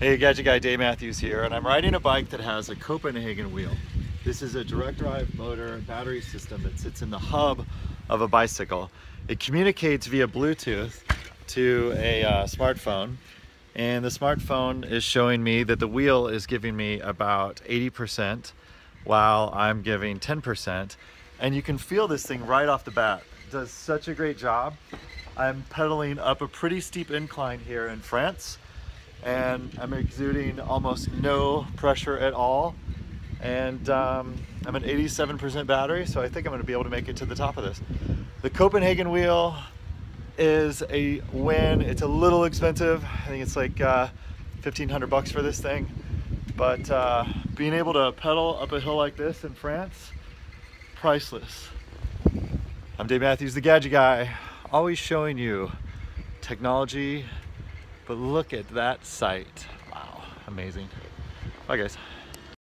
Hey, Gadget Guy Dave Mathews here, and I'm riding a bike that has a Copenhagen wheel. This is a direct drive motor battery system that sits in the hub of a bicycle. It communicates via Bluetooth to a uh, smartphone, and the smartphone is showing me that the wheel is giving me about 80% while I'm giving 10%. And you can feel this thing right off the bat. It does such a great job. I'm pedaling up a pretty steep incline here in France and I'm exuding almost no pressure at all. And um, I'm an 87% battery, so I think I'm gonna be able to make it to the top of this. The Copenhagen wheel is a win. It's a little expensive. I think it's like uh, 1500 bucks for this thing. But uh, being able to pedal up a hill like this in France, priceless. I'm Dave Mathews, the Gadget Guy, always showing you technology but look at that sight. Wow, amazing. Bye guys.